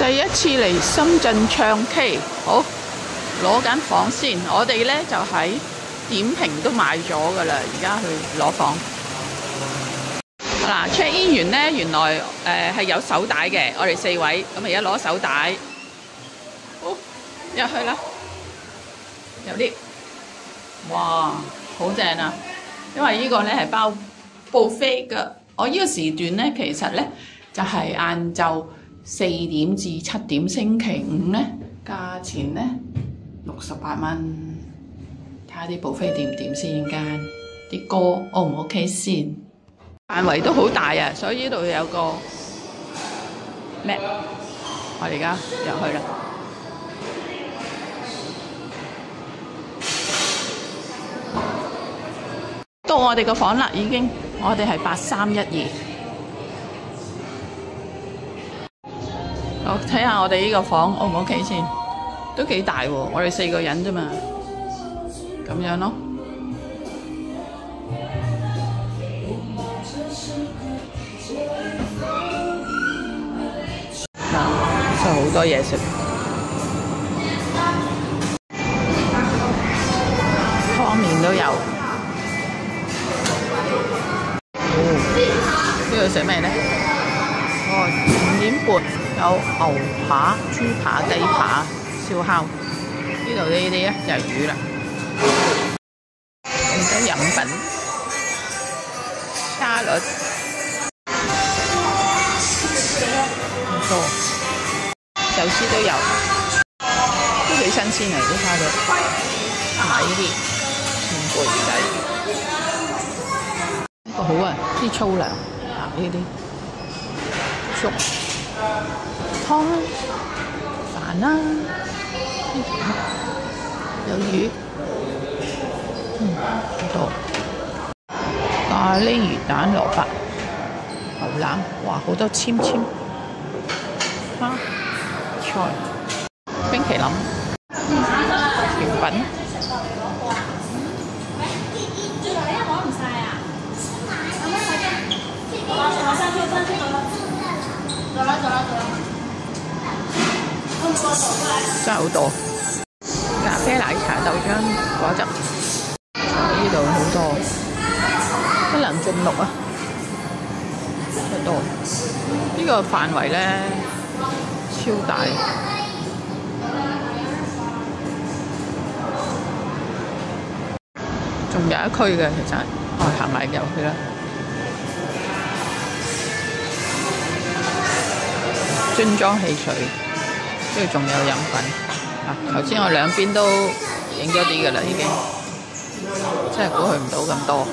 第一次嚟深圳唱 K，好攞間房先。我哋呢就喺點評都買咗噶啦，而家去攞房。嗱，check in 完呢，原來誒係、有手帶嘅，我哋四位咁而家攞手帶，好入去啦，有啲哇好正啊！因為呢個呢係包 buffet 嘅，我呢個時段呢，其實呢就係晏晝。四點至七點，星期五呢，價錢呢六十八蚊。睇下啲 buffet 掂唔掂先間，啲歌 O 唔 OK 先。範圍都好大啊，所以呢度有個咩？我哋而家入去啦。到我哋個房啦，已經，我哋係八三一二。我睇下我哋呢個房 O 唔 O K 先，都幾大喎，我哋四個人啫嘛，咁樣咯。嗱，真係好多嘢食，湯麵都有。哦，呢度食咩咧？哦，五點半。有牛扒、豬扒、雞扒、燒烤，呢度呢啲咧就係魚啦。咁多飲品、沙律，唔錯，壽司都有，都幾新鮮嚟啲沙律，同埋呢啲。扇貝仔，好啊，啲粗糧啊呢啲。粥。湯啦，飯啦，有魚，嗯，好。多咖喱魚蛋蘿蔔。牛腩，哇，好多簽簽，哈，菜，冰淇淋，甜品。真係好多咖啡、奶茶、豆漿、果汁，呢度好多，不能盡錄啊！好多，呢個範圍咧超大，仲有一區嘅其實，我行埋入去啦。樽裝汽水，跟住仲有飲品。啊，頭先我兩邊都影咗啲噶啦，已經，真係估佢唔到咁多。